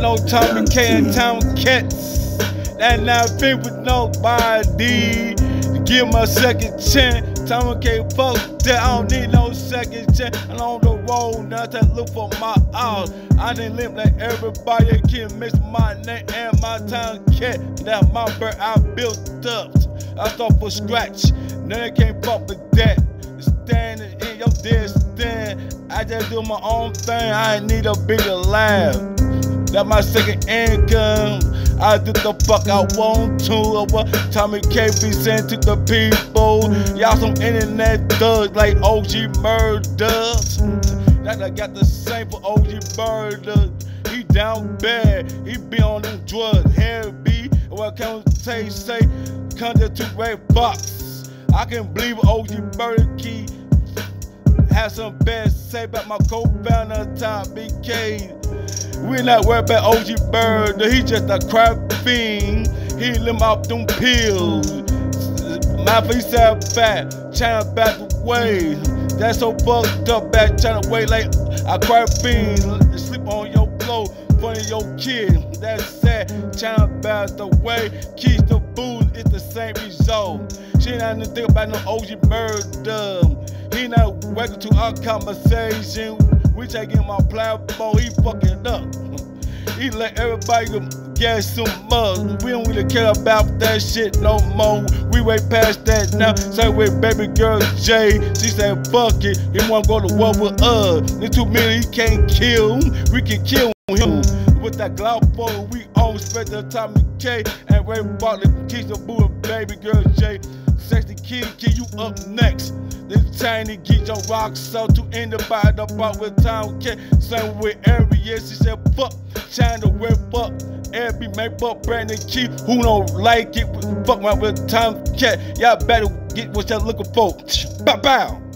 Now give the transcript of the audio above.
know Tomi Kay and Tom Cats. That not fit with nobody. To Give my second chance. Tomi Kay fuck that. I don't need no second chance. I'm on the road now to look for my house. I didn't live like everybody can miss my name and my town cat. That my bird I built up. I start from scratch. Now they can't fuck with that. Standing in your distance. I just do my own thing. I ain't need a bigger laugh. That my second income. I do the fuck I want to. What Tomi Kay be saying to the people. Y'all some internet thugs like OG Murdas. That I got the same for OG Murda. He down bad. He be on them drugs. Heavy. What can say? Say, come to red box. I can believe OG Murda key. Have some bad say about my co-founder Tom BK. We not worried about OG Bird, he just a crap fiend. He limb off them pills. My face out fat, trying to back away. That's so fucked up, back trying to wait like a crap fiend. Sleep on your front of your kid. That's sad, trying to back away. Keys the booze, it's the same result. She ain't to think about no OG Murda. He not welcome to our conversation. We taking my platform, he fucking up. He let everybody get some mug. We don't really care about that shit no more. We way past that now. Say with baby girl Jay, she said fuck it. He wanna go to war with us. In two minutes he can't kill. We can kill him. With that 4, we always spent the time in K and Ray Bartlett, teach the boo and baby girl Jay. Sexy kid, kid, you up next. This tiny get your rock so to the bar with town cat. Same with Arias, she said fuck, trying to whip up. Every make up Brandon Key, who don't like it, fuck my with time cat. Y'all better get what y'all looking for. Bow bow.